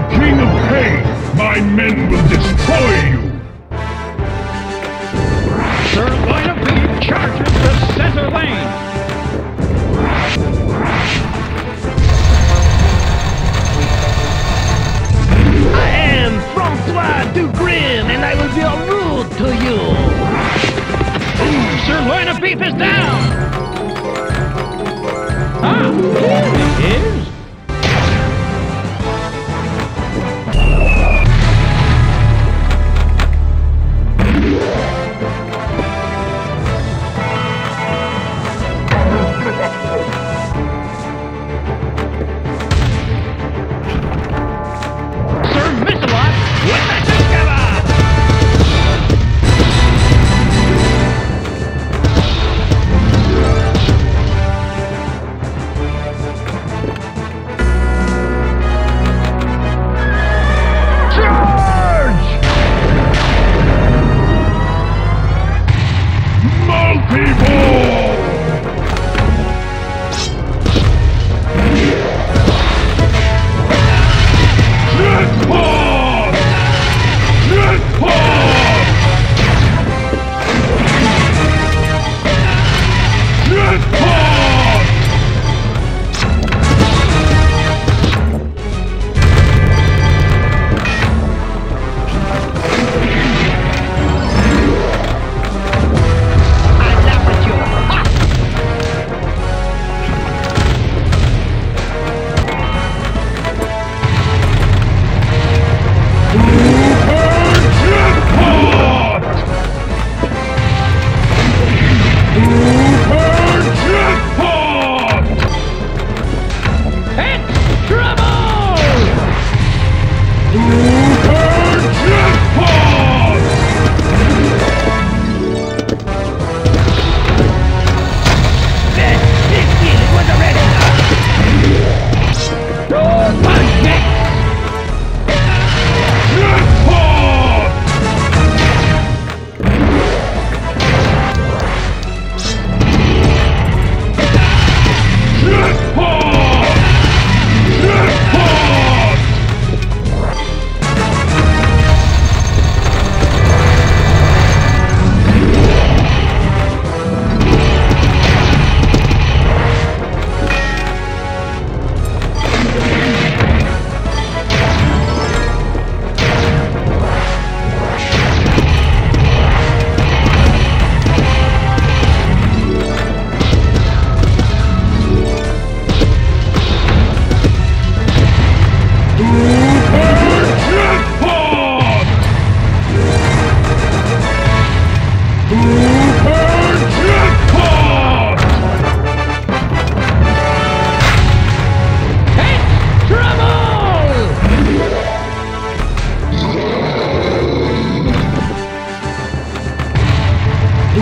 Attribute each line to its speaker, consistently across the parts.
Speaker 1: the King of Pain, my men will destroy you!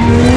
Speaker 1: Ooh.